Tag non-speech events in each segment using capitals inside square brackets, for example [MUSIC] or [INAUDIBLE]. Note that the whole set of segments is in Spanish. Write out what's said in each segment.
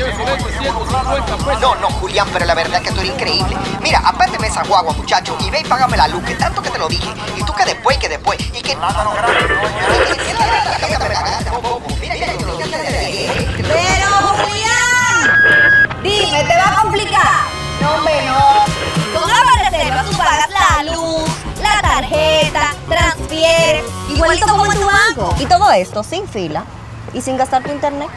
Llévese 150 pesos. No, no, Julián, pero la verdad es que tú eres increíble. Mira, apárteme esa guagua, muchacho, y ve y págame la luz, que tanto que te lo dije. Y tú que después, que después, y que... Pero, Julián, dime, ¿te va a complicar? No, hombre, no. Con Reserva tú pagas la luz, la tarjeta, transfieres, igualito como en tu banco. Y todo esto sin fila y sin gastar tu internet.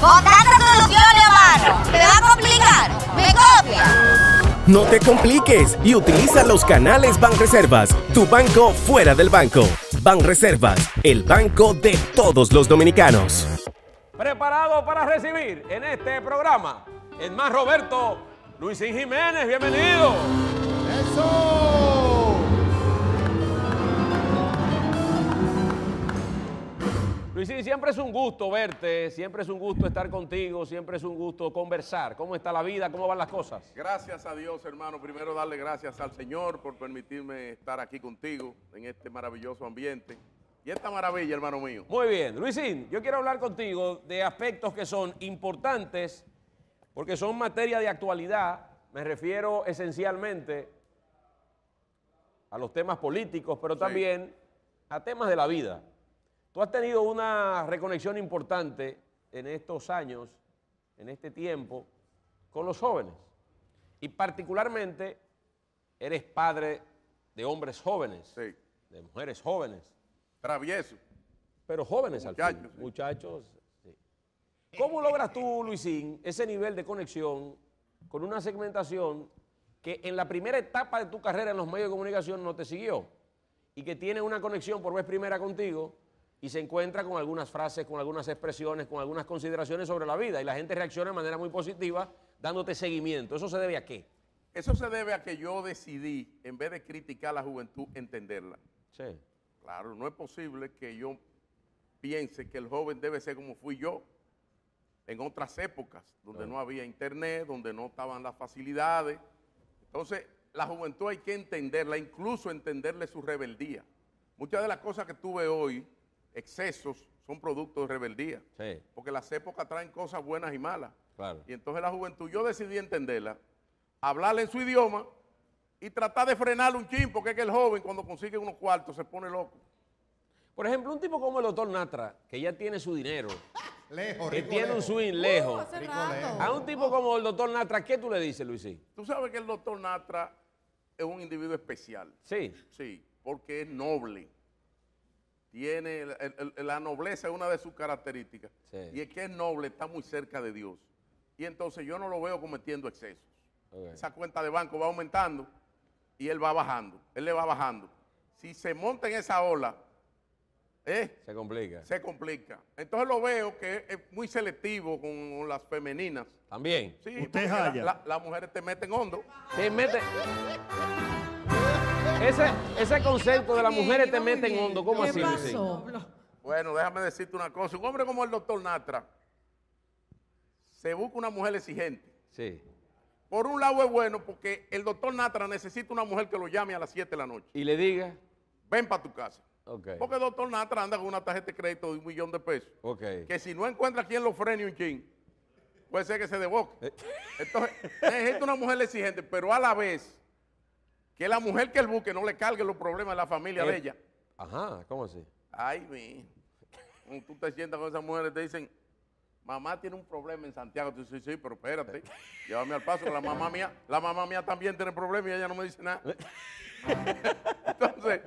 Con tantas soluciones a mano, ¿te va a complicar? ¿Me copia? No te compliques y utiliza los canales Banreservas, tu banco fuera del banco. Banreservas, el banco de todos los dominicanos. Preparado para recibir en este programa el más Roberto Luisín Jiménez. Bienvenido. ¡Eso! Luisín, siempre es un gusto verte, siempre es un gusto estar contigo, siempre es un gusto conversar. ¿Cómo está la vida? ¿Cómo van las cosas? Gracias a Dios, hermano. Primero darle gracias al Señor por permitirme estar aquí contigo en este maravilloso ambiente. Y esta maravilla, hermano mío. Muy bien, Luisín, yo quiero hablar contigo de aspectos que son importantes porque son materia de actualidad. Me refiero esencialmente a los temas políticos, pero Sí. también a temas de la vida. Tú has tenido una reconexión importante en estos años, en este tiempo, con los jóvenes. Y particularmente eres padre de hombres jóvenes, Sí. de mujeres jóvenes, Travieso. pero jóvenes al fin, Muchachos, sí. muchachos. sí. ¿Cómo logras tú, Luisín, ese nivel de conexión con una segmentación que en la primera etapa de tu carrera en los medios de comunicación no te siguió y que tiene una conexión por vez primera contigo y se encuentra con algunas frases, con algunas expresiones, con algunas consideraciones sobre la vida y la gente reacciona de manera muy positiva dándote seguimiento? ¿Eso se debe a qué? Eso se debe a que yo decidí, en vez de criticar a la juventud, entenderla. Sí. Claro, no es posible que yo piense que el joven debe ser como fui yo en otras épocas, donde no había internet, donde no estaban las facilidades. Entonces, la juventud hay que entenderla, incluso entenderle su rebeldía. Muchas de las cosas que tuve hoy, excesos, son producto de rebeldía. Sí, Porque las épocas traen cosas buenas y malas. claro. Y entonces la juventud, yo decidí entenderla, hablarle en su idioma y tratar de frenarle un chin, porque es que el joven cuando consigue unos cuartos se pone loco. Por ejemplo, un tipo como el doctor Natra, que ya tiene su dinero, [LAUGHS] Lejos, que rico, tiene un swing lejos. Rico, lejos. A un tipo como el doctor Natra, ¿qué tú le dices, Luisín? Tú sabes que el doctor Natra es un individuo especial. Sí, Sí, porque es noble. Tiene el- el- el- la nobleza es una de sus características. Sí. Y es que es noble, está muy cerca de Dios. Y entonces yo no lo veo cometiendo excesos. Esa cuenta de banco va aumentando y él va bajando. Él le va bajando. Si se monta en esa ola, ¿eh? se complica. se complica. Entonces lo veo que es muy selectivo con las femeninas. También. Sí, Usted porque la- las mujeres te meten hondo. Te mete... Ese, ese concepto de las mujeres te meten hondo, ¿cómo así? Bueno, déjame decirte una cosa. Un hombre como el doctor Natra se busca una mujer exigente. Sí. Por un lado es bueno porque el doctor Natra necesita una mujer que lo llame a las 7 de la noche. Y le diga, Ven para tu casa. ok, Porque el doctor Natra anda con una tarjeta de crédito de un millón de pesos. ok. Que si no encuentra quien lo frene un chin, puede ser que se desboque. Eh. Entonces, [LAUGHS] necesita una mujer exigente, pero a la vez que la mujer que él busque no le cargue los problemas de la familia Eh. de ella. Ajá, ¿cómo así? Ay, mi. Cuando [LAUGHS] tú te sientas con esas mujeres, te dicen, mamá tiene un problema en Santiago. Tú dices, sí, pero espérate, llévame al paso, que la mamá mía, la mamá mía también tiene problemas y ella no me dice nada. [LAUGHS] Entonces,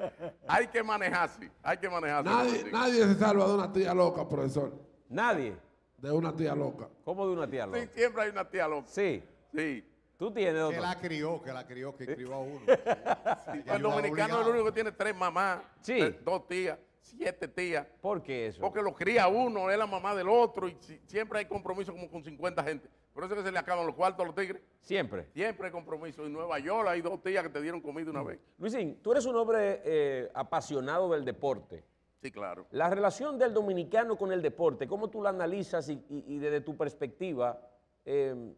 hay que manejarse, hay que manejarse. Nadie, nadie se salva de una tía loca, profesor. Nadie. De una tía loca. ¿Cómo de una tía Sí, loca? siempre hay una tía loca. Sí. Sí. Tú tienes, Que la crió, que la crió, que crió a uno. [LAUGHS] El dominicano es el único que tiene tres mamás, Sí. dos tías, siete tías. ¿Por qué eso? Porque lo cría uno, es la mamá del otro y si- siempre hay compromiso como con 50 gente. Por eso es que se le acaban los cuartos a los tigres. Siempre. Siempre hay compromiso. En Nueva York hay dos tías que te dieron comida una vez. Luisín, tú eres un hombre eh, apasionado del deporte. Sí, claro. La relación del dominicano con el deporte, ¿cómo tú la analizas y, y- y desde tu perspectiva, eh,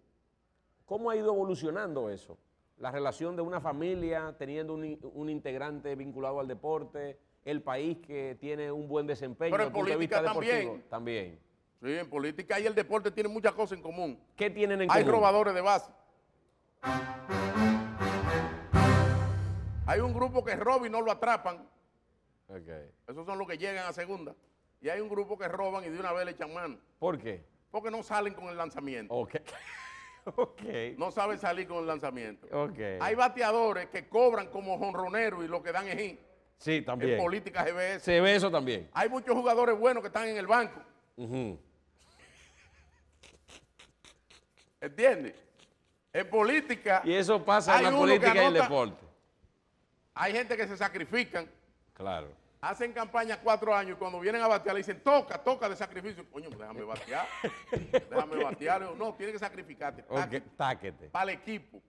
cómo ha ido evolucionando eso? La relación de una familia teniendo un, in- un integrante vinculado al deporte, el país que tiene un buen desempeño Pero en de política deportivo. también. También. Sí, en política y el deporte tienen muchas cosas en común. ¿Qué tienen en Hay común? robadores de base. Hay un grupo que roba y no lo atrapan. Ok. Esos son los que llegan a segunda. Y hay un grupo que roban y de una vez le echan mano. ¿Por qué? Porque no salen con el lanzamiento. Ok. [LAUGHS] [LAUGHS] ok. No saben salir con el lanzamiento. Ok. Hay bateadores que cobran como jonroneros y lo que dan es hit. Sí, En también. política se ve eso. Se ve eso también. Hay muchos jugadores buenos que están en el banco. Ujú. ¿Entiendes? En política Y eso pasa en la política y el deporte. hay gente que se sacrifican, Claro. Hacen campaña cuatro años y cuando vienen a batear le dicen, toca, toca de sacrificio. Coño, déjame batear. [LAUGHS] déjame batear. No, tienes que sacrificarte. Ok, táquete. Para el equipo.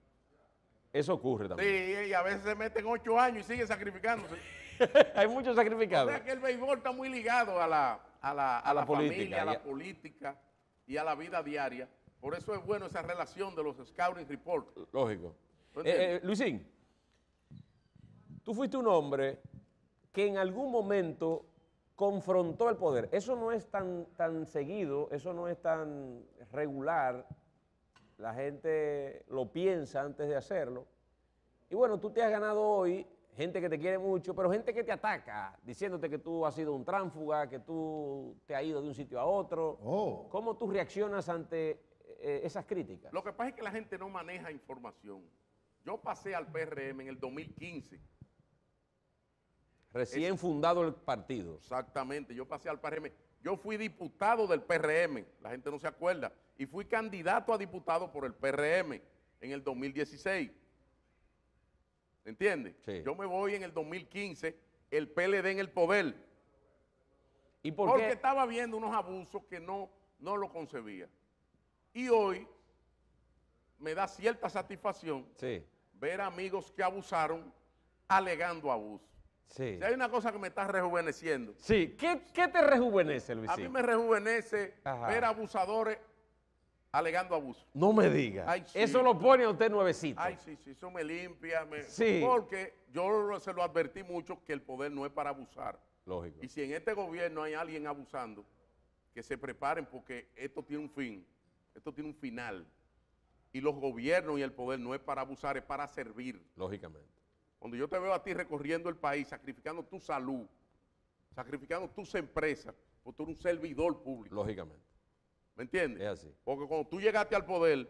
Eso ocurre Sí, también. y a veces se meten ocho años y siguen sacrificándose. [LAUGHS] Hay muchos O sacrificados. sea que el béisbol está muy ligado a la, a la, a A la la política, familia, a la política y a la vida diaria. Por eso es bueno esa relación de los scouting report. Lógico. ¿Tú Eh, eh, Luisín, tú fuiste un hombre que en algún momento confrontó el poder. Eso no es tan, tan seguido, eso no es tan regular. La gente lo piensa antes de hacerlo. Y bueno, tú te has ganado hoy gente que te quiere mucho, pero gente que te ataca, diciéndote que tú has sido un tránfuga, que tú te has ido de un sitio a otro. Oh. ¿Cómo tú reaccionas ante eh, esas críticas? Lo que pasa es que la gente no maneja información. Yo pasé al PRM en el 2015. Recién fundado el partido. Exactamente, yo pasé al PRM. Yo fui diputado del PRM, la gente no se acuerda, y fui candidato a diputado por el PRM en el 2016. ¿Entiendes? Sí. Yo me voy en el 2015, el PLD en el poder, ¿Y por porque qué? estaba viendo unos abusos que no, no lo concebía. Y hoy me da cierta satisfacción Sí, ver amigos que abusaron alegando abuso. Sí. Si hay una cosa que me está rejuveneciendo, Sí, ¿qué, qué te rejuvenece, A mí me rejuvenece Ajá. ver abusadores alegando abuso. No me diga. Ay, sí. Eso lo pone a usted nuevecito. Ay, sí, sí, eso me limpia. me- Sí. Porque yo se lo advertí mucho que el poder no es para abusar. Lógico. Y si en este gobierno hay alguien abusando, que se preparen porque esto tiene un fin, esto tiene un final. Y los gobiernos y el poder no es para abusar, es para servir. Lógicamente. Cuando yo te veo a ti recorriendo el país, sacrificando tu salud, sacrificando tus empresas, porque tú eres un servidor público. Lógicamente. ¿Me entiendes? Es así. Porque cuando tú llegaste al poder,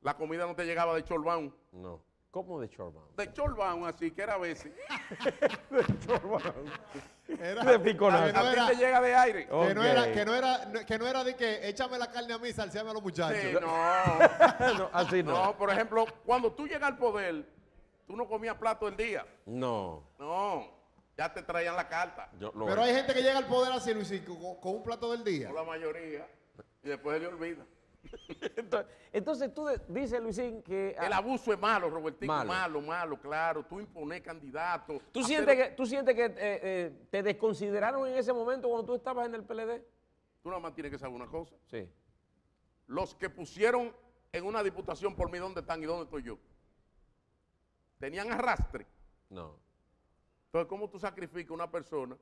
la comida no te llegaba de Cholbán. No. ¿Cómo de Chorman? De Cholbán, así que era a veces. [LAUGHS] Era- De piconazo. que no a ti te llega de aire. Que no era, que no era, que no era de que échame la carne a mí, salseame a los muchachos. Sí, no. [LAUGHS] no, así no. No, por ejemplo, cuando tú llegas al poder, tú no comías plato del día. No. No, ya te traían la carta. Yo lo- Pero hay gente que llega al poder así, Luisín, con, con un plato del día. Por la mayoría. Y después se le olvida. [LAUGHS] Entonces, entonces tú dices, Luisín, que... El abuso es malo, Robertico. Malo. Malo, malo, claro. Tú impones candidatos. ¿Tú hacer- sientes que, tú sientes que eh, eh, te desconsideraron en ese momento cuando tú estabas en el PLD? Tú nada más tienes que saber una cosa. Sí. Los que pusieron en una diputación por mí, ¿dónde están y dónde estoy yo? Tenían arrastre. No. Entonces, ¿cómo tú sacrificas a una persona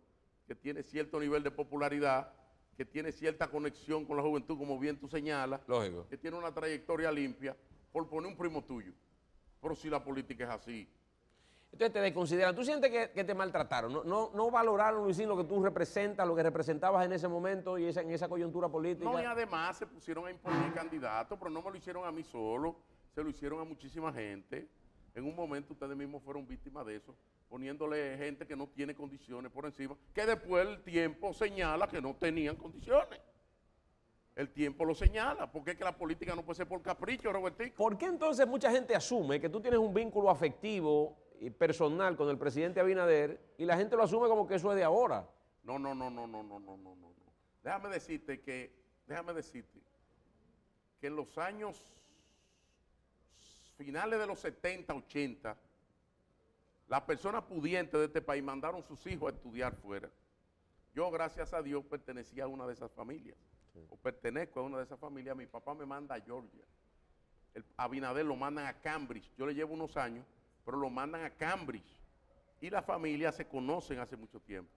que tiene cierto nivel de popularidad, que tiene cierta conexión con la juventud, como bien tú señalas, Lógico. que tiene una trayectoria limpia, por poner un primo tuyo? Pero si la política es así. Entonces te desconsideran. ¿Tú sientes que, que te maltrataron? ¿No, no, no valoraron, Luisín, lo que tú representas, lo que representabas en ese momento y esa, en esa coyuntura política? No, y además se pusieron a imponer candidatos, pero no me lo hicieron a mí solo, se lo hicieron a muchísima gente. En un momento ustedes mismos fueron víctimas de eso, poniéndole gente que no tiene condiciones por encima, que después el tiempo señala que no tenían condiciones. El tiempo lo señala, porque es que la política no puede ser por capricho, Robertico. ¿Por qué entonces mucha gente asume que tú tienes un vínculo afectivo y personal con el presidente Abinader y la gente lo asume como que eso es de ahora? No, no, no, no, no, no, no, no, no. Déjame decirte que, déjame decirte que en los años finales de los 70, 80, las personas pudientes de este país mandaron sus hijos a estudiar fuera. Yo, gracias a Dios, pertenecía a una de esas familias. O pertenezco a una de esas familias. Mi papá me manda a Georgia. El Abinader lo mandan a Cambridge. Yo le llevo unos años, pero lo mandan a Cambridge. Y las familias se conocen hace mucho tiempo.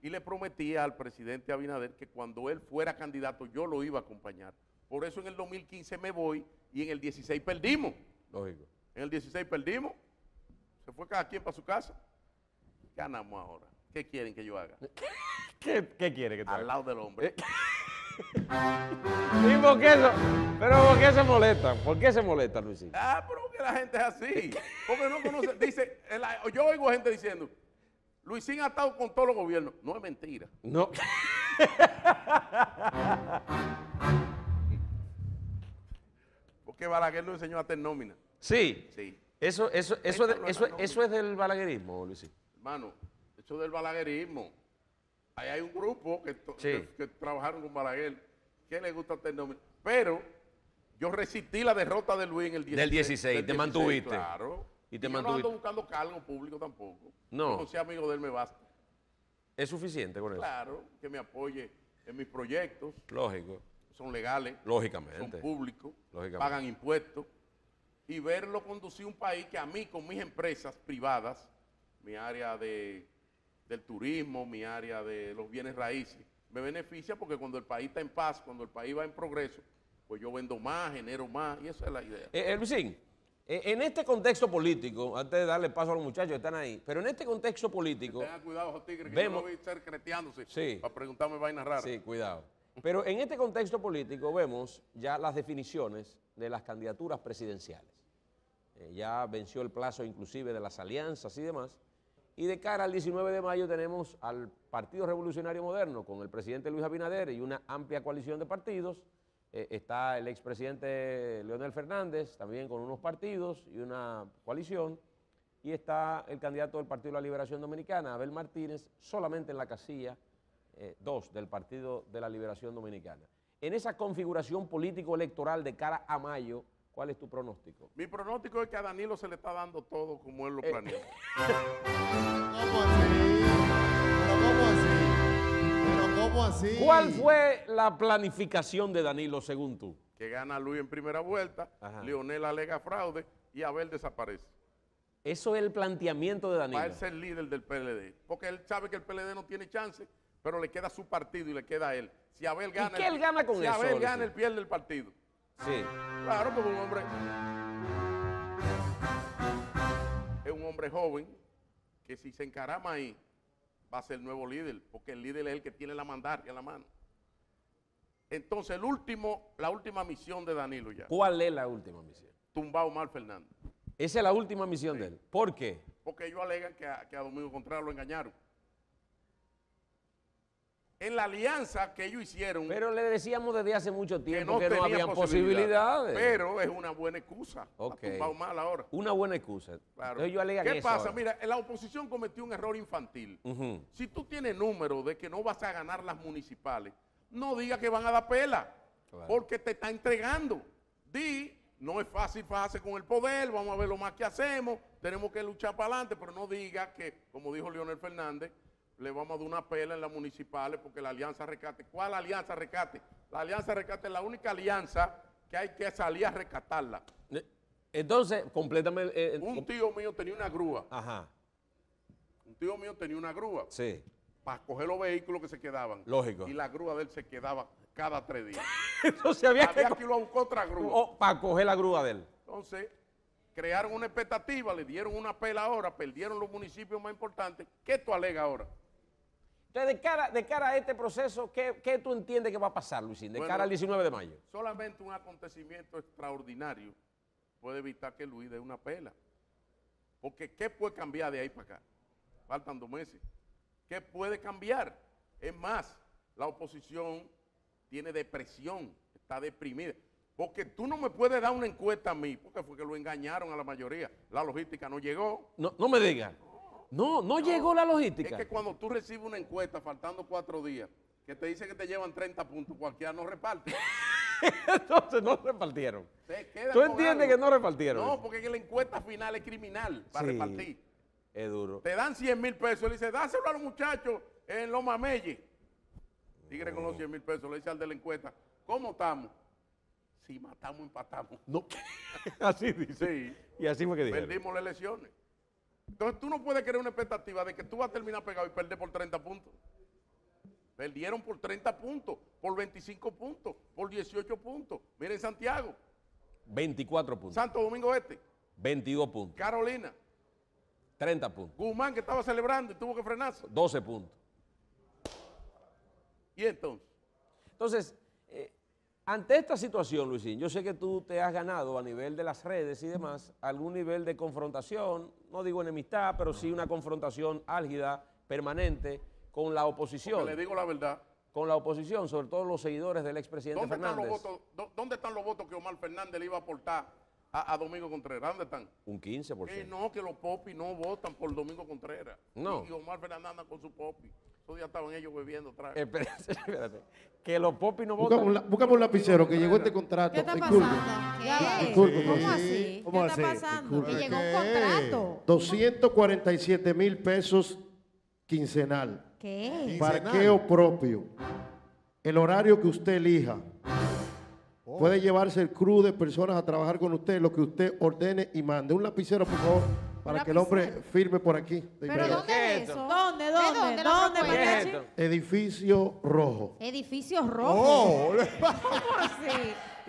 y le prometí al presidente Abinader que cuando él fuera candidato yo lo iba a acompañar. Por eso en el 2015 me voy y en el 16 perdimos. Lógico. En el 16 perdimos. Se fue cada quien para su casa. ¿Qué ganamos ahora? ¿Qué quieren que yo haga? [LAUGHS] ¿Qué, qué quiere que te Al lado del hombre. [LAUGHS] ¿Y por qué eso? Pero ¿por qué se molesta? ¿Por qué se molesta, Luisín? Ah, pero que la gente es así. [LAUGHS] Porque no conoce. Dice, el- yo oigo gente diciendo, Luisín ha estado con todos los gobiernos. No es mentira. No. Porque Balaguer lo enseñó a hacer nómina. Sí. Sí. Eso, eso, eso, es eso, no, eso es del balaguerismo, Luisín. Hermano, eso del balaguerismo. Ahí hay un grupo que, to- Sí. que- que trabajaron con Balaguer que le gusta hacer nómina. Pero yo resistí la derrota de Luis en el 16. Del 16, te mantuviste. Claro. Y te yo no mantuviste. ando buscando cargo público tampoco. No. Con ser amigo de él me basta. Es suficiente con eso. Claro, que me apoye en mis proyectos. Lógico. Son legales. Son Lógicamente. públicos. Lógicamente. Pagan impuestos. Y verlo conducir un país que a mí, con mis empresas privadas, mi área de, del turismo, mi área de los bienes raíces, me beneficia porque cuando el país está en paz, cuando el país va en progreso, pues yo vendo más, genero más, y esa es la idea. Eh, eh, Luisín, eh, en este contexto político, antes de darle paso a los muchachos que están ahí, pero en este contexto político, Tengan cuidado, esos tigres, que Vemos- yo no voy a estar creteándose Sí. para preguntarme vainas raras. sí, cuidado. Pero en este contexto político vemos ya las definiciones de las candidaturas presidenciales. Eh, ya venció el plazo inclusive de las alianzas y demás. Y de cara al 19 de mayo tenemos al Partido Revolucionario Moderno con el presidente Luis Abinader y una amplia coalición de partidos. Eh, está el expresidente Leonel Fernández también con unos partidos y una coalición. Y está el candidato del Partido de la Liberación Dominicana, Abel Martínez, solamente en la casilla 2 del Partido de la Liberación Dominicana. En esa configuración político-electoral de cara a mayo, ¿cuál es tu pronóstico? Mi pronóstico es que a Danilo se le está dando todo como él lo Eh, planeó. [LAUGHS] ¿Cómo así? ¿Pero cómo así? ¿Pero cómo así? ¿Cuál fue la planificación de Danilo según tú? que gana Luis en primera vuelta, Ajá. Leonel alega fraude y Abel desaparece. Eso es el planteamiento de Va a Danilo. él ser líder del PLD. Porque él sabe que el PLD no tiene chance, pero le queda su partido y le queda a él. Si Abel gana. qué él gana con si eso, Abel gana, él pierde el partido. Sí. Claro, porque un hombre. Es un hombre joven que si se encarama ahí, va a ser el nuevo líder, porque el líder es el que tiene la mandaria en la mano. Entonces, el último, la última misión de Danilo ya, ¿Cuál es la última misión? tumbar a Omar Fernández. Esa es la última misión de él. ¿Por qué? Porque ellos alegan que a, que a Domingo Contreras lo engañaron. En la alianza que ellos hicieron, Pero le decíamos desde hace mucho tiempo no que no, habían posibilidad, posibilidades. Pero es una buena excusa. Ok. Ha mal ahora. Una buena excusa. Claro. ¿Qué pasa? ahora. Mira, la oposición cometió un error infantil. Si tú tienes número de que no vas a ganar las municipales, no digas que van a dar pela, Claro. porque te está entregando. Di, no es fácil fajarse con el poder, vamos a ver lo más que hacemos, tenemos que luchar para adelante, pero no diga que, como dijo Leonel Fernández, le vamos a dar una pela en las municipales porque la alianza rescate. ¿Cuál alianza rescate? La alianza rescate es la única alianza que hay que salir a rescatarla. Eh, Entonces, complétame. el- el- Un tío mío tenía una grúa, Ajá, un tío mío tenía una grúa. sí. para coger los vehículos que se quedaban. Lógico. Y la grúa de él se quedaba cada tres días. [LAUGHS] Entonces había que. Había que ir a buscar otra grúa. o para coger la grúa de él. Entonces, crearon una expectativa, le dieron una pela ahora, perdieron los municipios más importantes. ¿Qué tú alegas ahora? Entonces, de cara, de cara a este proceso, ¿qué, qué tú entiendes que va a pasar, Luisín? De Bueno, cara al 19 de mayo. Solamente un acontecimiento extraordinario puede evitar que Luis dé una pela. Porque ¿qué puede cambiar de ahí para acá? Faltan dos meses. ¿Qué puede cambiar? Es más, la oposición tiene depresión, está deprimida. Porque tú no me puedes dar una encuesta a mí, porque fue que lo engañaron a la mayoría. La logística no llegó. No, no me digas. No, no, llegó la Es logística. que cuando tú recibes una encuesta faltando cuatro días, que te dice que te llevan 30 puntos, cualquiera no reparte. [LAUGHS] Entonces no repartieron. ¿Tú entiendes algo. que no repartieron? No, porque que la encuesta final es criminal para Sí. repartir. Es duro. Te dan 100 mil pesos, le dice, dáselo a los muchachos en los mameyes. Tigre con los 100 mil pesos, le dice al de la encuesta, ¿cómo estamos? Si matamos, empatamos. No. [LAUGHS] así dice. Sí, Y así fue que dijeron. perdimos las elecciones. Entonces tú no puedes crear una expectativa de que tú vas a terminar pegado y perder por 30 puntos. Perdieron por 30 puntos, por 25 puntos, por 18 puntos. Miren Santiago, 24 puntos. Santo Domingo Este, 22 puntos. Carolina, 30 puntos. Guzmán que estaba celebrando y tuvo que frenarse. 12 puntos. Y entonces, Entonces, ante esta situación, Luisín, yo sé que tú te has ganado a nivel de las redes y demás algún nivel de confrontación, no digo enemistad, pero sí una confrontación álgida, permanente, con la oposición. porque le digo la verdad, Con la oposición, sobre todo los seguidores del expresidente ¿dónde están, los Fernández. votos, ¿dónde están los votos que Omar Fernández le iba a aportar a, a Domingo Contreras? ¿Dónde están? Un 15%. Que no, que los popis no votan por Domingo Contreras. No. Y, y Omar Fernández anda con su popi. Esos días estaban ellos bebiendo atrás. [LAUGHS] Espérate, espérate. Que los popis no votan. un, búscame un lapicero que llegó este contrato. ¿Qué está pasando? ¿Qué? Disculpe, ¿Cómo así? ¿Cómo ¿Qué está así? pasando? Que Disculpe, llegó un ¿qué? contrato. 247 mil pesos quincenal. ¿Qué? Parqueo propio. El horario que usted elija. Puede llevarse el crew de personas a trabajar con usted, lo que usted ordene y mande. Un lapicero, por favor, para que el hombre firme por aquí. de ¿Pero dónde ¿Qué es eso? ¿Dónde, ¿De dónde? dónde, dónde, mariachi? Edificio rojo. Edificios rojos. Oh, [LAUGHS] ¿Cómo así? [LAUGHS]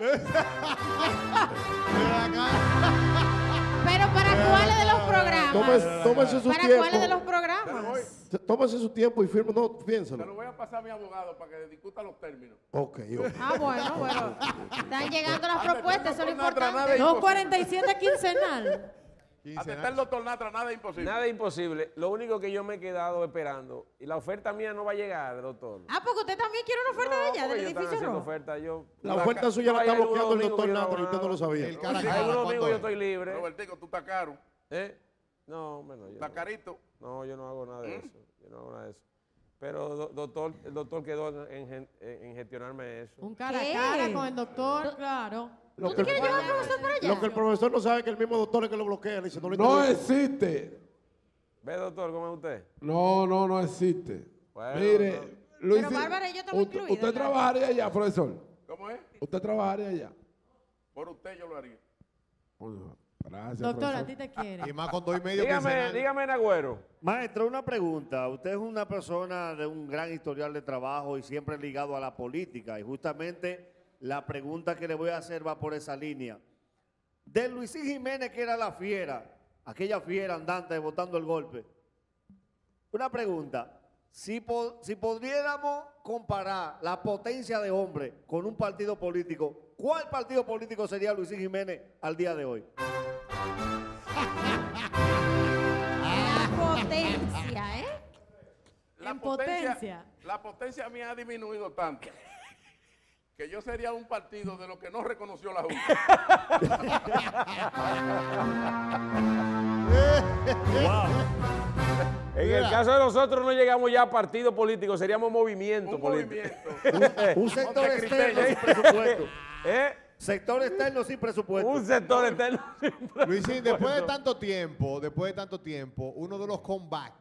¿Pero para cuáles de los programas? Tómese, tómese su ¿Para tiempo. cuáles de los programas? Tómese su tiempo y firme. No, Se piénsalo. lo voy a pasar a mi abogado para que discuta los términos. Ok, ok. Ah, bueno, bueno. [LAUGHS] Están llegando las propuestas, eso es lo importante. es imposible. 247 quincenal. El doctor Natra, nada es imposible. Nada imposible. Lo único que yo me he quedado esperando, y la oferta mía no va a llegar, doctor. Ah, porque usted también quiere una oferta No, de allá, del edificio rojo. oferta. Yo, La oferta suya la está bloqueando el doctor que yo no Natra y usted no lo sabía. El cara Hay cara, ¿cuándo domingos yo es? estoy libre. Robertico, tú estás caro, ¿Eh? No, bueno, yo estás carito. no, yo no hago nada de eso. Yo no hago nada de eso. Pero do- doctor, el doctor quedó en, gestionarme eso. Un cara ¿Qué? a cara con el doctor, claro. Lo ¿Tú que, te el, quieres llevar al profesor para allá? lo que el profesor no sabe es que el mismo doctor es que lo bloquea. Le dice, no existe. ¿Ve, doctor, cómo es usted? No, no, no existe. Bueno, Mire, no. Luis, Pero Bárbara y yo estamos usted, incluidos, usted trabajaría allá, profesor. ¿Cómo es? Usted trabajaría allá. Por usted yo lo haría. Bueno, gracias, Doctor, profesor. a ti te quiere. Y más con dos y medio Dígame, quincenal. dígame, Nagüero. Maestro, una pregunta. Usted es una persona de un gran historial de trabajo y siempre ligado a la política. Y justamente la pregunta que le voy a hacer va por esa línea. De Luisín Jiménez, que era la fiera, aquella fiera andante votando el golpe. Una pregunta. Si, po- si pudiéramos comparar la potencia de hombre con un partido político, ¿cuál partido político sería Luisín Jiménez al día de hoy? La En potencia, potencia. la potencia mía ha disminuido tanto [LAUGHS] que yo sería un partido de los que no reconoció la Junta. En el caso de nosotros no llegamos ya a partido político, seríamos movimiento un político. movimiento. [LAUGHS] Un sector externo Criterio. sin presupuesto. [LAUGHS] ¿Eh? Sector externo sin presupuesto. Un sector externo. Luisín, después de tanto tiempo, después de tanto tiempo, uno de los comeback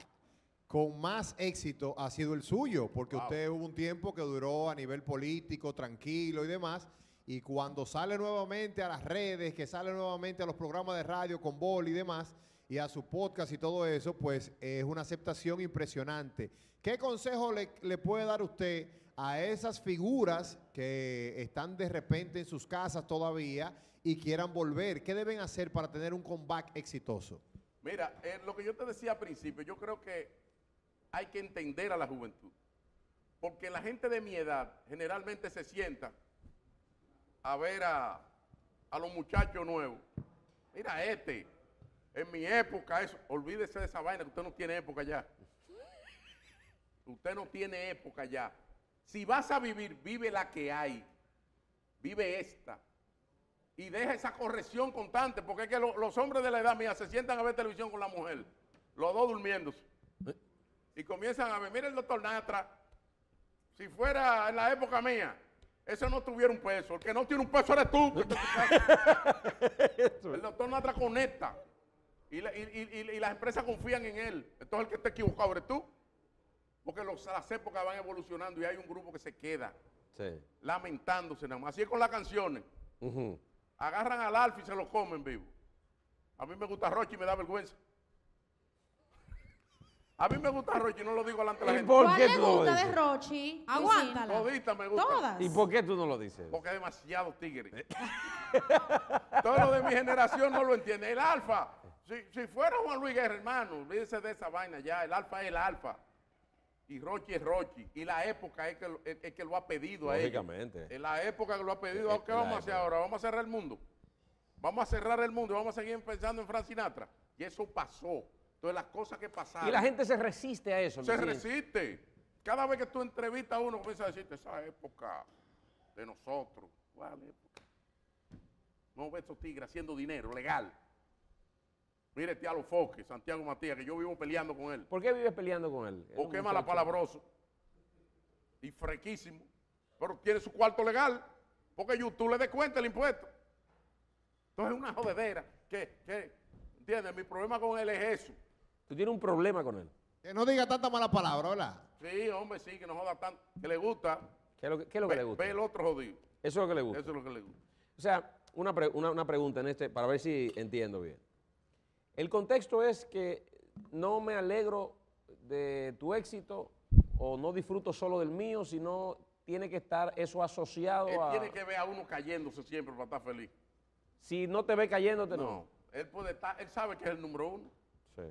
con más éxito ha sido el suyo, porque usted hubo un tiempo que duró a nivel político, tranquilo y demás, y cuando sale nuevamente a las redes, que sale nuevamente a los programas de radio con Bol y demás, y a su podcast y todo eso, pues es una aceptación impresionante. ¿Qué consejo le, le puede dar usted a esas figuras que están de repente en sus casas todavía y quieran volver? ¿Qué deben hacer para tener un comeback exitoso? Mira, eh, lo que yo te decía al principio, yo creo que hay que entender a la juventud. Porque la gente de mi edad generalmente se sienta a ver a, a los muchachos nuevos. Mira este, en mi época, eso, olvídese de esa vaina, que usted no tiene época ya. Usted no tiene época ya. Si vas a vivir, vive la que hay. Vive esta. Y deja esa corrección constante, porque es que lo- los hombres de la edad mía se sientan a ver televisión con la mujer, los dos durmiéndose. Y comienzan a ver, mira el doctor Natra, si fuera en la época mía, eso no tuviera un peso. El que no tiene un peso eres tú. [LAUGHS] el doctor Natra conecta. Y, la- y- y- y- y las empresas confían en él. Entonces el que está equivocado eres tú. Porque los- las épocas van evolucionando y hay un grupo que se queda Sí. lamentándose nada más. Así es con las canciones. Agarran al alfa y se lo comen vivo. A mí me gusta Rochi y me da vergüenza. A mí me gusta Rochi, no lo digo delante de la ¿Y gente. por ¿Cuál qué le tú no lo gusta de dices? Rochi? Aguántala. Todita me gusta. Todas. ¿Y por qué tú no lo dices? Porque es demasiado tigre. [LAUGHS] Todo lo de mi generación no lo entiende. El alfa, si, si fuera Juan Luis Guerra, hermano, olvídese de esa vaina ya. El alfa es el alfa. Y Rochi es Rochi. Y la época es que, lo- es, es que lo ha pedido a ellos. Lógicamente. En la época que lo ha pedido, ¿qué la vamos a hacer época. ahora? ¿Vamos a cerrar el mundo? Vamos a cerrar el mundo y vamos a seguir pensando en Frank Sinatra. Y eso pasó. Entonces las cosas que pasaron. Y la gente se resiste a eso. Se resiste. Cada vez que tú entrevistas a uno, comienza a decirte esa época de nosotros. ¿Cuál época? No ve estos tigres haciendo dinero legal. Mire, este Foque, Santiago Matías, que yo vivo peleando con él. ¿Por qué vives peleando con él? Porque es malapalabroso y frequísimo. Pero tiene su cuarto legal. Porque YouTube le dé cuenta el impuesto. Entonces es una jodedera. Que, que, ¿entiendes? Mi problema con él es eso. Tú tienes un problema con él. Que no diga tanta mala palabra, ¿verdad? Sí, hombre, sí, que no joda tanto. Que le gusta. ¿Qué es lo que, qué es lo que Ve- le gusta? Ve el otro jodido. Eso es lo que le gusta. Eso es lo que le gusta. O sea, una, pre- una- una pregunta en este, para ver si entiendo bien. El contexto es que no me alegro de tu éxito o no disfruto solo del mío, sino tiene que estar eso asociado Él a... tiene que ver a uno cayéndose siempre para estar feliz. Si no te ve cayéndote, no. No, él puede estar, él sabe que es el número uno. Sí.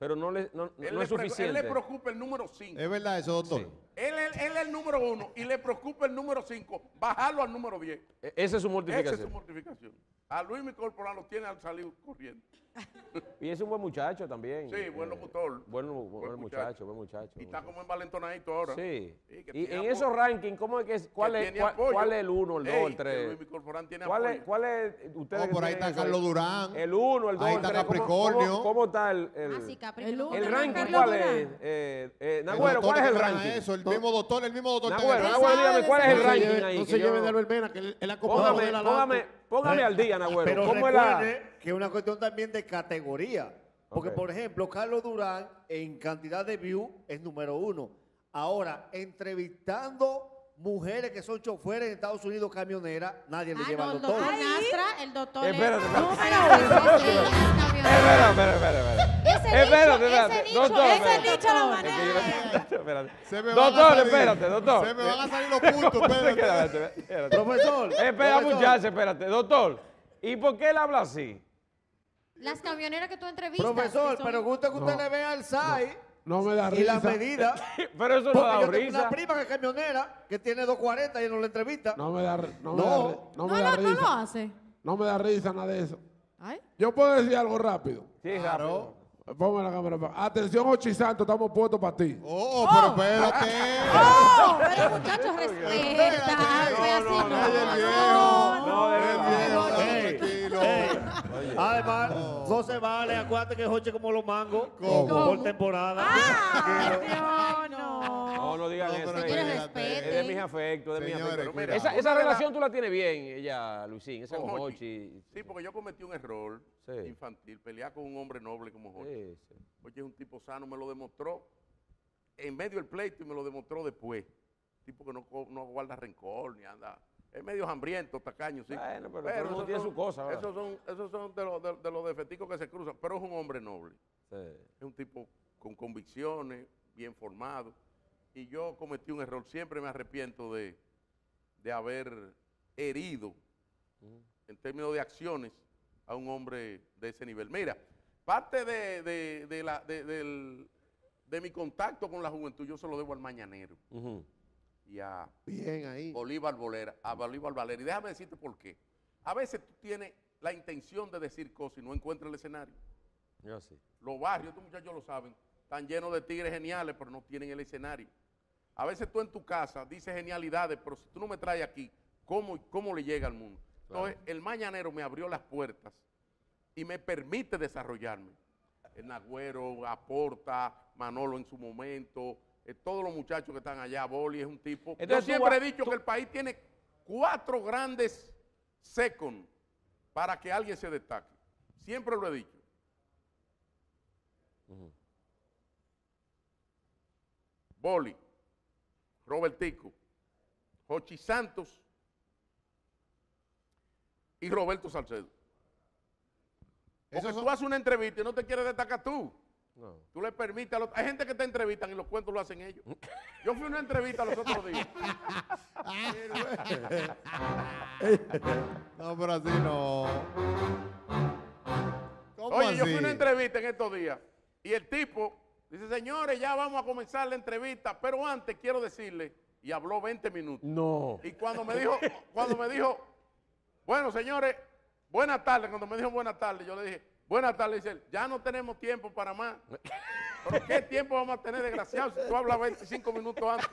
Pero no, le, no, Él, no le es suficiente. él le preocupa el número cinco. ¿Es verdad eso, doctor? Sí. Él, es- él es el número uno y le preocupa el número cinco. Bajarlo al número 10. E- Esa es su Esa mortificación. es su mortificación. A Luis mi corporal lo tiene al salir corriendo. [LAUGHS] Y es un buen muchacho también. Sí, buen Eh, locutor. Buen, buen Buen muchacho, muchacho. buen muchacho. Y está como envalentonadito ahora. Sí. Y en apoyo. esos rankings, ¿cómo es que es? ¿Cuál, Que es, tiene cuál, apoyo. cuál es el 1, el 2, Ey, el 3? Luis mi corporal tiene ¿Cuál es, apoyo. cuál es ustedes Oh, por ahí está Carlos Durán. El 1, el 2, Ahí el está 3. Capricornio. ¿Cómo, está el, el, Ah, sí. El uno. el ranking? ¿Cuál es? Eh, eh, El Nagüero, ¿cuál es el ranking? Eso, el doctor, el mismo doctor. el Nagüero, ranking. dígame, ¿cuál es el No se ranking lleve- ahí? No que se yo- lleve de Albena, que él, él acomodado Póngame, de la póngame, póngame al día, Nagüero. Pero ¿Cómo es la...? recuerde que es una cuestión también de categoría. Porque, por ejemplo, Carlos Durán en cantidad de views es número uno. Ahora, entrevistando mujeres que son choferes en Estados Unidos, camioneras, nadie le Ah, lleva no, al el doctor. doctor Nastra, el doctor es Espérate, espérate. Espera, espera, espera, Espérate, espérate. Doctor, ese espérate. nicho lo maneja Doctor, espérate, doctor. Se me van a salir los puntos, [LAUGHS] espérate. Espérate, espérate. Profesor, Espera, muchacho, espérate. Doctor, ¿y por qué él habla así? Las camioneras que tú entrevistas. Profesor, pero gusta que usted le vea el SAI No me da y la risa. medida. [LAUGHS] Pero eso no Porque da yo tengo risa. una prima que es camionera que tiene 240 y no la entrevista. No me da, no me No. da, no No, me da no, no lo risa. hace. No me da risa nada de eso. Ay. Yo puedo decir algo rápido. Sí, rápido. Ponme la cámara. pa- Atención, Ochi Santo, estamos puestos para ti. Oh, pero espérate. [LAUGHS] ¡Oh! Pero muchachos, respeta. así, no, no. no, el viejo. No, El viejo, tranquilo. Además, no se vale. Acuérdate que Joche como los mangos por temporada. Ah, [LAUGHS] no, no. Digan No, eso. pero Es de- respeten. es de mis afectos, es de mis afectos. Esa, esa relación tú la tienes bien, ella, Luisín, esa Con. Jochi. Sí, porque yo cometí un error Sí. infantil, pelear con un hombre noble como sí. Oye, es un tipo sano, me lo demostró en medio del pleito y me lo demostró después. Tipo que no, no guarda rencor ni anda. Es medio hambriento, tacaño, sí. Bueno, pero mundo esos tiene son- su cosa, ¿verdad? Esos son, esos son de, los, de, de los defecticos que se cruzan, pero es un hombre noble. Sí. Es un tipo con convicciones, bien formado. Y yo cometí un error. Siempre me arrepiento de, de haber herido, en términos de acciones, a un hombre de ese nivel. Mira, parte de, de- de la- de- del- de mi contacto con la juventud, yo se lo debo al Mañanero y a Bien ahí. Bolívar Bolera, a Bolívar Valera. Y déjame decirte por qué. A veces tú tienes la intención de decir cosas y no encuentras el escenario. Yo sí. Los barrios, estos muchachos lo saben, están llenos de tigres geniales, pero no tienen el escenario. A veces tú en tu casa dices genialidades, pero si tú no me traes aquí, ¿cómo, cómo le llega al mundo? Entonces, el mañanero me abrió las puertas y me permite desarrollarme. El Nagüero aporta, Manolo en su momento, eh, todos los muchachos que están allá, Boli es un tipo. Entonces, Yo siempre vas- he dicho que el país tiene cuatro grandes second para que alguien se destaque. Siempre lo he dicho. Ujú. Boli, Robertico, Jochi Santos y Roberto Salcedo. Porque Esos tú son- haces una entrevista y no te quieres destacar tú. No. Tú le permites a los... Hay gente que te entrevistan y los cuentos lo hacen ellos. Yo fui a una entrevista los otros días. [LAUGHS] No, pero así no. ¿Cómo Oye, yo fui a una entrevista en estos días y el tipo dice, señores, ya vamos a comenzar la entrevista, pero antes quiero decirle, y habló 20 minutos. No. Y cuando me dijo, cuando me dijo, bueno, señores, buenas tardes, cuando me dijo buenas tardes, yo le dije, buenas tardes, dice él, ya no tenemos tiempo para más. ¿Pero qué tiempo vamos a tener, desgraciado, si tú hablas 25 minutos antes?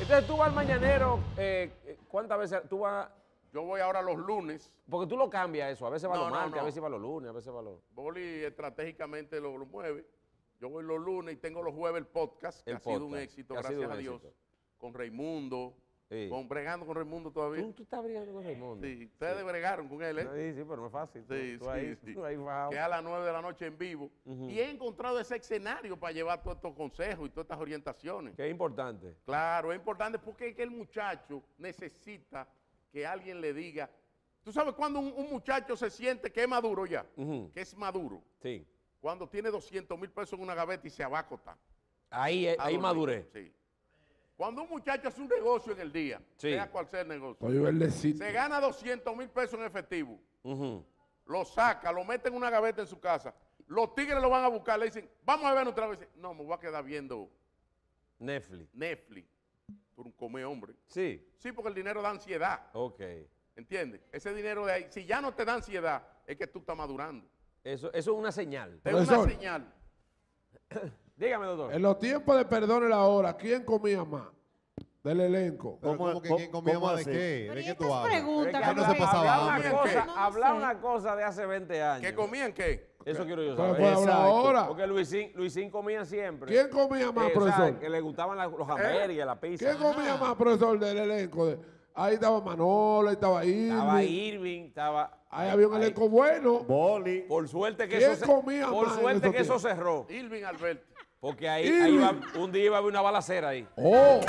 Entonces tú vas al mañanero, eh, ¿cuántas veces? Tú vas, Yo voy ahora los lunes. porque tú lo cambias eso, a veces va No, los no, martes, a veces va los lunes, a veces va los... Boli estratégicamente lo, lo mueve. Yo voy los lunes y tengo los jueves el podcast, que El ha sido un podcast, éxito, gracias un a Dios. éxito. Con Raimundo, Sí. con bregando con Raimundo todavía. Tú, tú estás brigando con Raimundo. Sí, ustedes bregaron con él, ¿eh? Sí, sí, pero no es fácil. Sí, tú sí, ahí- sí. tú ahí. Que a las 9 de la noche en vivo. Y he encontrado ese escenario para llevar todos estos consejos y todas estas orientaciones. Que es importante. Claro, es importante porque es que el muchacho necesita que alguien le diga. ¿Tú sabes cuando un, un muchacho se siente que es maduro ya? Que es maduro. Sí. Cuando tiene 200 mil pesos en una gaveta y se abacota. Ahí, A ahí maduré. Sí. Cuando un muchacho hace un negocio en el día, Sí. sea cual sea el negocio, Estoy se gana 200 mil pesos en efectivo, lo saca, lo mete en una gaveta en su casa, los tigres lo van a buscar, le dicen, vamos a ver otra vez. No, me voy a quedar viendo Netflix. Netflix. Tú un come hombre. Sí. Sí, porque el dinero da ansiedad. Ok. ¿Entiendes? Ese dinero de ahí, si ya no te da ansiedad, es que tú estás madurando. Eso, eso es una señal. Es una señal. [COUGHS] Dígame, doctor. En los tiempos de perdón la hora, ¿quién comía más? Del elenco. Pero ¿Cómo- ¿cómo que quién comía cómo más de así? qué? ¿De ¿y qué estas tú hablas? preguntas? Es que Ya no se habla- pasaba habla hambre. una cosa, No habla una cosa de hace 20 años. ¿Que comían qué? Eso quiero yo ¿Cuál saber. Exacto. ahora? Porque Luisín, Luisín comía siempre. ¿Quién comía más, Eh, profesor? Que le gustaban la- los hamburgues, la pizza. ¿Quién comía más, profesor, del elenco? De- ahí estaba Manolo, ahí estaba Irving. Estaba Irving, estaba... Ahí había un ahí- elenco bueno. Boli. Por suerte que ¿Quién eso, se- comía por más en suerte que eso cerró. Irving Alberti. Porque ahí, Irving. ahí iba- [LAUGHS] un día iba a haber una balacera ahí. ¡Oh!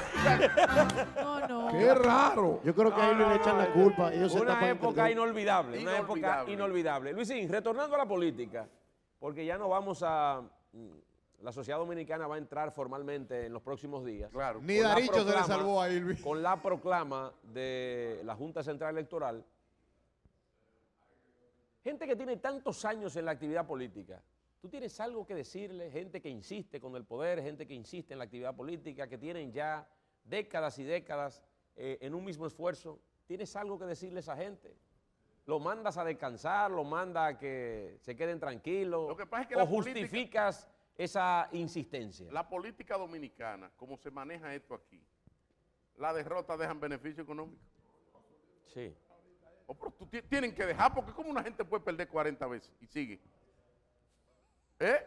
No, no. ¡Qué raro! Yo creo que a ellos le echan la culpa. Ellos se Una tapan época inolvidable, una época Inolvidable. Luisín, retornando a la política, porque ya no vamos a... mm, La sociedad dominicana va a entrar formalmente en los próximos días. Claro. Ni Daricho se le salvó a Irving. Con la proclama de la Junta Central Electoral. Gente que tiene tantos años en la actividad política, ¿tú tienes algo que decirle? Gente que insiste con el poder, gente que insiste en la actividad política, que tienen ya décadas y décadas eh, en un mismo esfuerzo. ¿Tienes algo que decirle a esa gente? ¿Lo mandas a descansar? ¿Lo mandas a que se queden tranquilos? Lo que pasa es que ¿O la política- justificas esa insistencia? La política dominicana, como se maneja esto aquí, la derrota dejan beneficio económico. Sí. O, pero tienen que dejar, porque como una gente puede perder 40 veces y sigue. ¿Eh?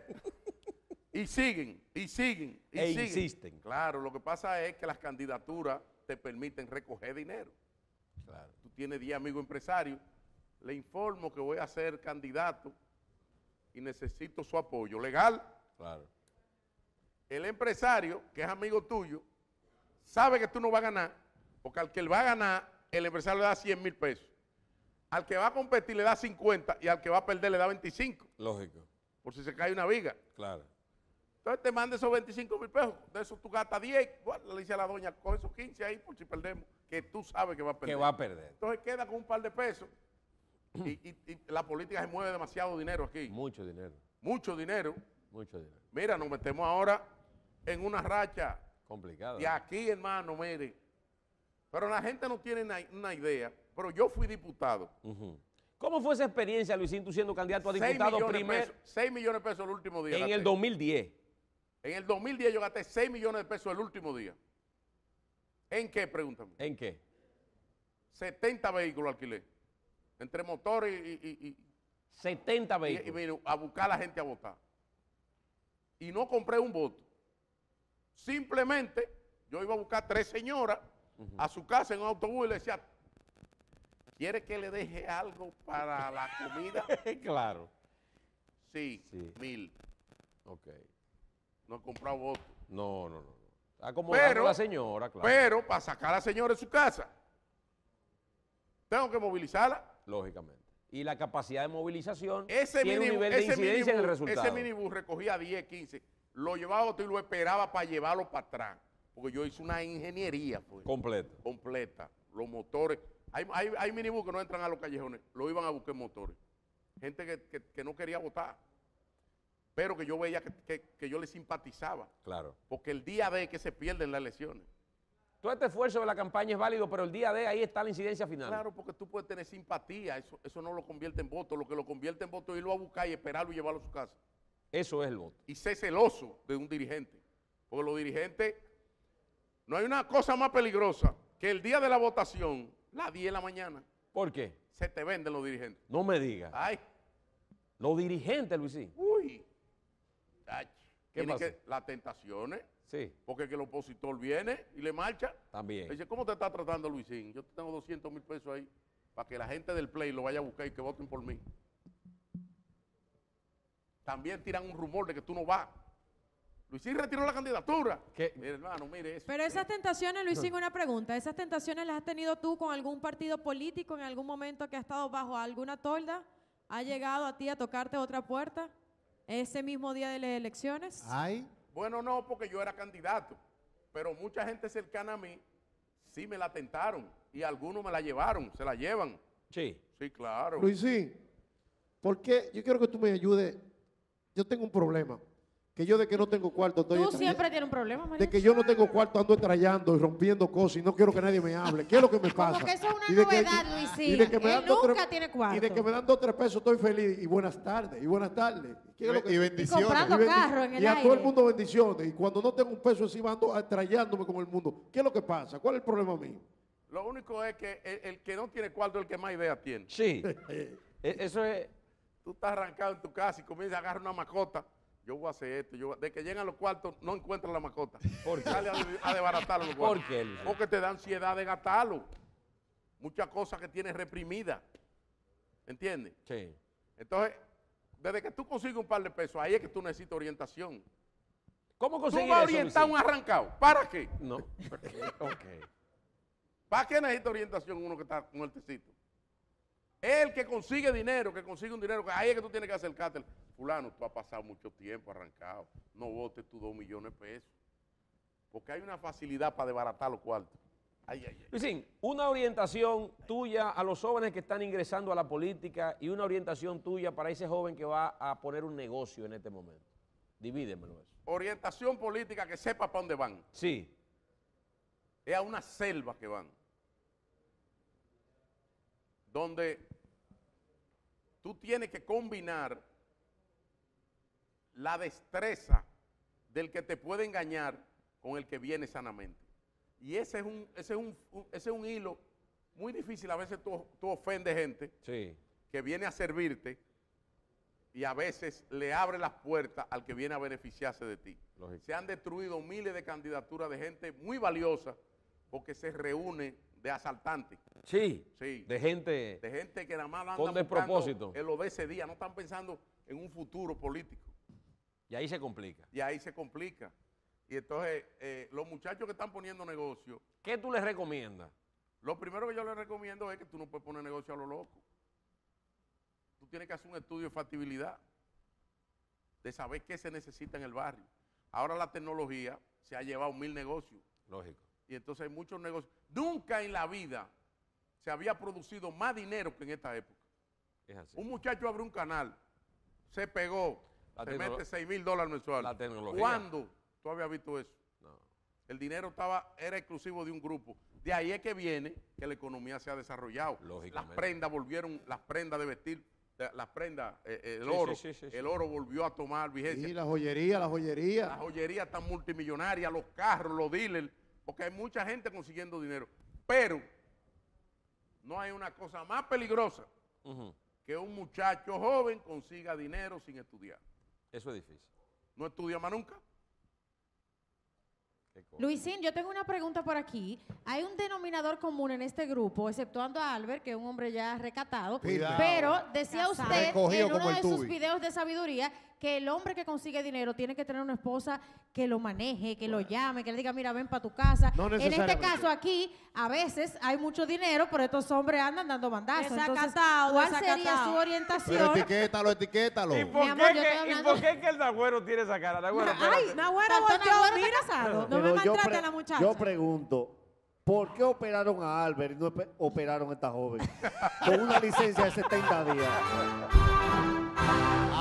y siguen, y siguen, y E siguen. insisten. Claro, lo que pasa es que las candidaturas te permiten recoger dinero. Claro. Tú tienes 10 amigos empresarios, le informo que voy a ser candidato y necesito su apoyo legal. Claro. El empresario, que es amigo tuyo, sabe que tú no vas a ganar, porque al que él va a ganar, el empresario le da 100 mil pesos. Al que va a competir le da 50 y al que va a perder le da 25, Lógico. Por si se cae una viga. Claro. Entonces te manda esos 25 mil pesos, de eso tú gastas 10. Bueno, le dice a la doña, coge esos 15 ahí por si perdemos, que tú sabes que va a perder. Que va a perder. Entonces queda con un par de pesos y, y- y la política se mueve demasiado dinero aquí. Mucho dinero. Mucho dinero. Mucho dinero. Mira, nos metemos ahora en una racha Complicado. de aquí, hermano, mire. Pero la gente no tiene na- una idea. Pero yo fui diputado. Ujú. ¿Cómo fue esa experiencia, Luisín, tú siendo candidato a 6 diputado millones, de primer pesos, 6 millones de pesos el último día. en gasté. el 2010? En el 2010 yo gasté 6 millones de pesos el último día. ¿En qué? Pregúntame. ¿En qué? 70 vehículos alquilé. Entre motores y, y- y- 70 y- y vehículos. vine a buscar a la gente a votar. Y no compré un voto. Simplemente yo iba a buscar tres señoras a su casa en un autobús y le decía, ¿quiere que le deje algo para la comida? [LAUGHS] claro. Sí, Sí. mil. Ok. No he comprado voto. No, no, no. Acomodando Pero, a la señora, claro. pero para sacar a la señora de su casa, tengo que movilizarla. Lógicamente. y la capacidad de movilización Ese tiene un minibús, nivel de ese incidencia en el resultado. ese minibús recogía 10, 15, lo llevaba a otro y lo esperaba para llevarlo para atrás. Porque yo hice una ingeniería, pues. Completo. Completa. Los motores. Hay, hay, hay minibús que no entran a los callejones, lo iban a buscar motores. Gente que, que- que no quería votar. Pero que yo veía que, que- que yo le simpatizaba. Claro. Porque el día de que se pierden las elecciones. Todo este esfuerzo de la campaña es válido, pero el día de ahí está la incidencia final. Claro, porque tú puedes tener simpatía, eso, eso no lo convierte en voto. Lo que lo convierte en voto es irlo a buscar y esperarlo y llevarlo a su casa. Eso es el voto. Y ser celoso de un dirigente. Porque los dirigentes, no hay una cosa más peligrosa que el día de la votación, las 10 de la mañana, ¿Por qué? se te venden los dirigentes. No me digas. Ay, Los dirigentes, Luisín. uy. Ach, ¿Qué pasó? que- las tentaciones. Sí, Porque que el opositor viene y le marcha. también. Dice, ¿cómo te está tratando Luisín? Yo tengo 200 mil pesos ahí para que la gente del Play lo vaya a buscar y que voten por mí. También tiran un rumor de que tú no vas. Luisín retiró la candidatura. ¿Qué? Mire, hermano, mire eso. Pero esas tentaciones, Luisín, una pregunta. ¿Esas tentaciones las has tenido tú con algún partido político en algún momento que ha estado bajo alguna tolda? ¿Ha llegado a ti a tocarte otra puerta ese mismo día de las elecciones? Ay, Bueno, no, porque yo era candidato. Pero mucha gente cercana a mí sí me la tentaron. Y algunos me la llevaron, se la llevan. Sí. Sí, claro. Luisín, ¿por qué? Yo quiero que tú me ayudes. Yo tengo un problema. Que yo de que no tengo cuarto estoy... Tú siempre [LAUGHS] tienes un problema, María. De que yo no tengo cuarto ando estrellando y rompiendo cosas y no quiero que nadie me hable. ¿Qué es lo que me pasa? Como que eso es una Y de que- novedad, y- Luisín. y de que me Él dan dos, nunca tres- tiene cuarto. Y de que me dan dos tres pesos estoy feliz. Y buenas tardes, y buenas tardes. ¿Qué es lo que- y bendiciones. comprando bendi- carro en el y a todo el mundo bendiciones. Y cuando no tengo un peso encima ando estrellándome con el mundo. ¿Qué es lo que pasa? ¿Cuál es el problema mío? Lo único es que el, el que no tiene cuarto es el que más ideas tiene. Sí. [LAUGHS] E- Eso es. Tú estás arrancado en tu casa y comienzas a agarrar una mascota. Yo voy a hacer esto. Yo de que llegan los cuartos, no encuentran la mascota. [LAUGHS] ¿Por qué? Sale a, a desbaratarlo los ¿Por cuartos. qué, Luis? Porque te da ansiedad de gastarlo. Muchas cosas que tienes reprimidas. ¿Entiendes? Sí. Entonces, desde que tú consigues un par de pesos, ahí es que tú necesitas orientación. ¿Cómo ¿Tú conseguir vas a eso, orientar un arrancado? ¿Para qué? No. [LAUGHS] ¿Para qué necesita orientación uno que está con el tecito? El que consigue dinero, que consigue un dinero, ahí es que tú tienes que acercarte. Fulano, tú has pasado mucho tiempo arrancado. No votes tus dos millones de pesos. Porque hay una facilidad para desbaratar los cuartos. Ay, ay, ay. Luisín, una orientación tuya a los jóvenes que están ingresando a la política y una orientación tuya para ese joven que va a poner un negocio en este momento. Divídemelo eso. Orientación política que sepa para dónde van. Sí. Es a una selva que van. Donde tú tienes que combinar la destreza del que te puede engañar con el que viene sanamente. Y ese es un, ese es un, un- ese es un hilo muy difícil. A veces tú, tú ofendes gente Sí. que viene a servirte y a veces le abre las puertas al que viene a beneficiarse de ti. Lógico. Se han destruido miles de candidaturas de gente muy valiosa porque se reúne de asaltantes. Sí. Sí. De gente. De gente que nada más anda Con despropósito. en lo de ese día, no están pensando en un futuro político. Y ahí se complica. Y ahí se complica. Y entonces, eh, los muchachos que están poniendo negocio, ¿Qué tú les recomiendas? lo primero que yo les recomiendo es que tú no puedes poner negocio a lo loco. Tú tienes que hacer un estudio de factibilidad, de saber qué se necesita en el barrio. Ahora la tecnología se ha llevado mil negocios. Lógico. Y entonces hay muchos negocios. Nunca en la vida se había producido más dinero que en esta época. Es así. Un muchacho abre un canal, se pegó, La se mete 6 mil dólares mensuales. La tecnología. ¿Cuándo tú habías visto eso? No. El dinero estaba, era exclusivo de un grupo. De ahí es que viene que la economía se ha desarrollado. Las Lógicamente. prendas volvieron, las prendas de vestir, las prendas, eh, eh, el Sí, oro, sí, sí, sí, sí. el oro volvió a tomar vigencia. Y la joyería, la joyería. Las joyerías están multimillonarias, los carros, los dealers, porque hay mucha gente consiguiendo dinero. Pero no hay una cosa más peligrosa que un muchacho joven consiga dinero sin estudiar. Eso es difícil. No estudia más nunca. Luisín, yo tengo una pregunta por aquí. Hay un denominador común en este grupo, exceptuando a Albert, que es un hombre ya recatado. Cuidado. Pero decía Casado. usted Recogido en como uno el de sus tubi. videos de sabiduría que el hombre que consigue dinero tiene que tener una esposa que lo maneje, que lo llame, que le diga, mira, ven para tu casa. No en este caso aquí, a veces hay mucho dinero, pero estos hombres andan dando bandazos. Entonces, ¿cuál sería su Pero orientación? etiquétalo, etiquétalo. ¿Y por, Mi amor, qué yo que, ¿Y por qué que el Nagüero tiene esa cara? Nagüero, Ay. Nagüero Nagüero mira. casado. No me Pero yo maltrate a la muchacha. Yo pregunto, ¿por qué operaron a Albert y no operaron a esta joven? Con una licencia de 70 días.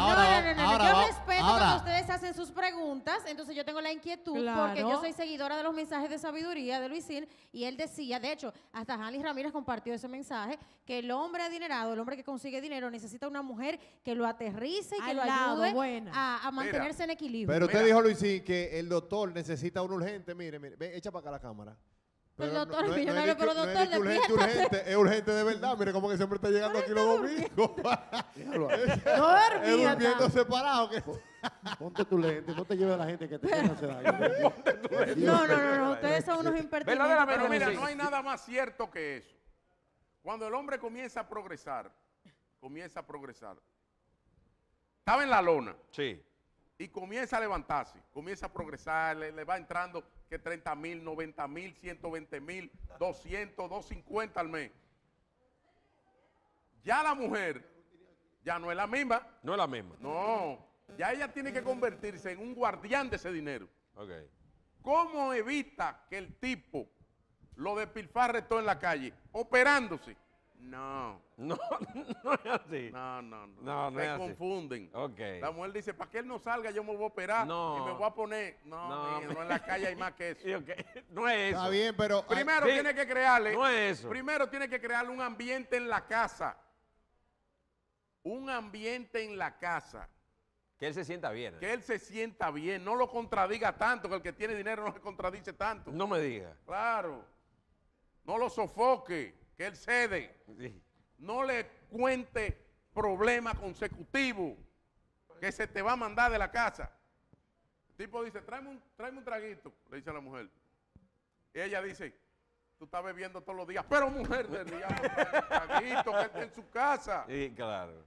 Ahora, no, no, no, no, ahora, yo va- respeto ahora. cuando ustedes hacen sus preguntas, entonces yo tengo la inquietud porque yo soy seguidora de los mensajes de sabiduría de Luisín y él decía, de hecho, hasta Hanley Ramírez compartió ese mensaje, que el hombre adinerado, el hombre que consigue dinero, necesita una mujer que lo aterrice y que Al lo lado, ayude buena. a, a mantenerse en equilibrio. Pero usted Mira. dijo, Luisín, que el doctor necesita un urgente. Mire, mire, ve, echa para acá la cámara. El Pero doctor es es- millonario, es pero que- no es doctor, que urgente, es urgente de verdad. Mire cómo que siempre está llegando aquí los domingos. [LAUGHS] No es durmiendo separado. Que... Ponte tu lente, no te lleves a la gente que te quiere hacer daño. [LAUGHS] No, no, no, no, ustedes son unos impertinentes. Pero mira, no hay nada más cierto que eso. Cuando el hombre comienza a progresar, comienza a progresar. Estaba en la lona Sí. Y comienza a levantarse, comienza a progresar, le, le va entrando que 30 mil, 90 mil, 120 mil, 200, 250 al mes. Ya la mujer ya no es la misma. No es la misma. No, ya ella tiene que convertirse en un guardián de ese dinero. Ok. ¿Cómo evita que el tipo lo despilfarre todo en la calle? Operándose. No. [LAUGHS] No, no es así. No, no, no. No, no Se es así. confunden. Ok. La mujer dice, para que él no salga, yo me voy a operar No. y me voy a poner. No, No, no, en la calle hay más que eso. [LAUGHS] No es eso. Está bien, pero. Primero Sí. tiene que crearle. No es eso. Primero tiene que crearle un ambiente en la casa. Un ambiente en la casa. Que él se sienta bien. Que él se sienta bien, no lo contradiga tanto, que el que tiene dinero no se contradice tanto. No me diga. Claro. No lo sofoque, que él cede. Sí. No le cuente problemas consecutivos que se te va a mandar de la casa. El tipo dice, tráeme un, tráeme un traguito, le dice a la mujer. Y ella dice, tú estás bebiendo todos los días, pero mujer del diablo, traguito que está en su casa. Sí, claro.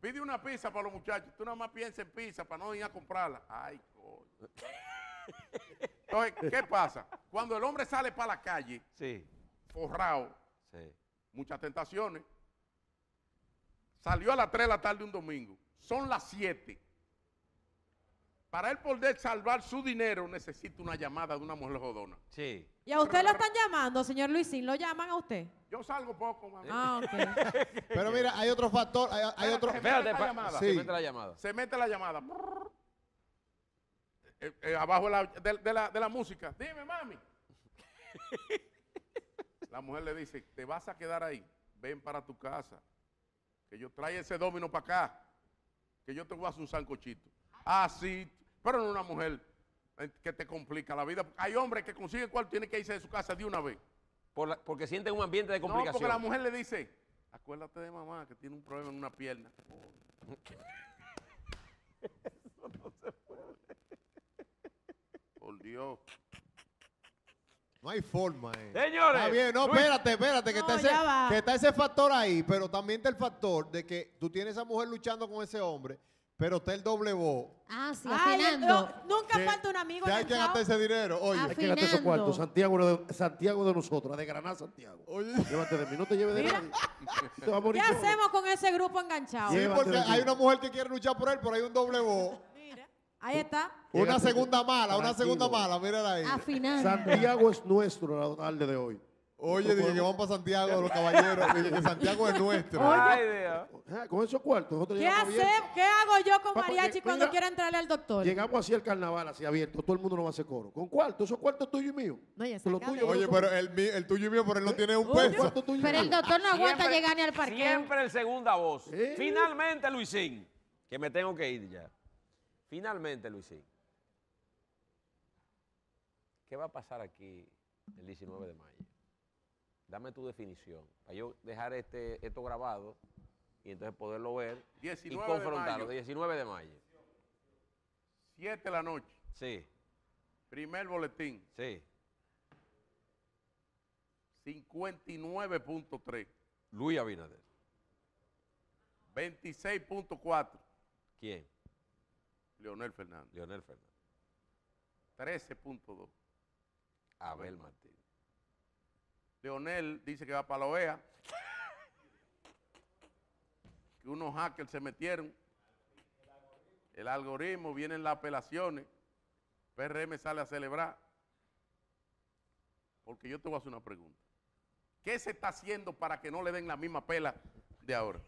Pide una pizza para los muchachos. Tú nada más piensas en pizza para no ir a comprarla. Ay, coño. [LAUGHS] Entonces, ¿qué pasa? Cuando el hombre sale para la calle, Sí, forrado, sí. muchas tentaciones. Salió a las 3 de la tarde un domingo. Son las 7. Para él poder salvar su dinero, necesita una llamada de una mujer jodona. Sí. ¿Y a usted lo están llamando, señor Luisín? ¿Lo llaman a usted? Yo salgo poco, mami. Ah, ok. [LAUGHS] Pero mira, hay otro factor. Hay, hay otro. Espérate, la pa- llamada. se mete la llamada. Se mete la llamada. Eh, eh, abajo de la, de- de la- de la música. Dime, mami. [LAUGHS] La mujer le dice, te vas a quedar ahí. Ven para tu casa. Que yo trae ese domino para acá. Que yo te voy a hacer un sancochito. Ah, sí. Pero no una mujer que te complica la vida. Hay hombres que consiguen cuál tiene que irse de su casa de una vez. Por la- porque sienten un ambiente de No, complicación. porque la mujer le dice, acuérdate de mamá que tiene un problema en una pierna. [LAUGHS] Por Dios. No hay forma. eh. Señores, Está bien, no, Luis- espérate, espérate, que, No, está ese, que está ese factor ahí, pero también está el factor de que tú tienes a esa mujer luchando con ese hombre, pero está el doble voz. Ah, sí, Ay, afinando. no, nunca que- falta un amigo Que hay que gastar ese dinero. Oye, Ah, Hay que gastar esos Afinando. cuartos. Santiago de, Santiago de nosotros, de Granada Santiago. oye. Llévate de mí, no te lleves de Mira. nadie. ¿Qué hacemos con ese grupo enganchado? Sí, Llévate porque hay una mujer que quiere luchar por él, pero hay un doble voz. Ahí está. Una segunda mala, una segunda mala, mírala ahí. Afinando. Santiago es nuestro la tarde de hoy. Oye, dije que vamos para Santiago, los caballeros. Dije que Santiago es nuestro. Ay, Dios. Ah, con esos cuartos nosotros ¿Qué, llegamos hace. ¿Qué hago yo con Papá, mariachi cuando mira, quiera entrarle al doctor? Llegamos así al carnaval, así abierto. Todo el mundo nos va a hacer coro. Con cuartos, esos cuartos tuyos y míos. No, ya Oye, pero el, tuyo y mío, pero él no tiene un peso. Pero el doctor no aguanta Siempre- llegar ni al parqueo. Siempre el segunda voz. Eh. Finalmente, Luisín, que me tengo que ir ya. Finalmente, Luisín. ¿Qué va a pasar aquí el 19 de mayo? Dame tu definición, para yo dejar este, esto grabado y entonces poderlo ver 19 y de confrontarlo. mayo. 19 de mayo. 7 de la noche. Sí, Primer boletín. sí. 59.3. Luis Abinader. 26.4. ¿Quién? Leonel Fernández. Leonel Fernández. 13.2. Abel Martínez. Leonel dice que va para la OEA. que unos hackers se metieron. El algoritmo, vienen las apelaciones. PRM sale a celebrar. Porque yo te voy a hacer una pregunta. ¿Qué se está haciendo para que no le den la misma pela de ahora?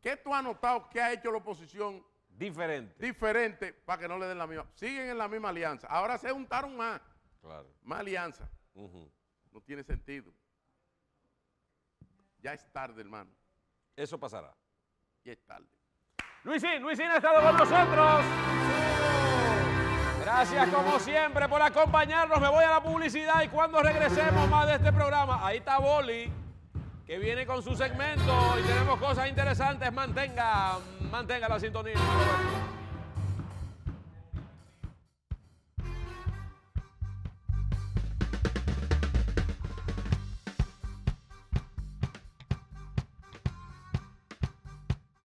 ¿Qué tú has notado que ha hecho la oposición Diferente. diferente para que no le den la misma? Siguen en la misma alianza. Ahora se juntaron más. Claro. Más alianza. No tiene sentido. Ya es tarde, hermano. Eso pasará. Ya es tarde. Luisín, Luisín ha estado con nosotros. Gracias como siempre por acompañarnos. Me voy a la publicidad y cuando regresemos más de este programa, ahí está Boli, que viene con su segmento y tenemos cosas interesantes. Mantenga, mantenga la sintonía.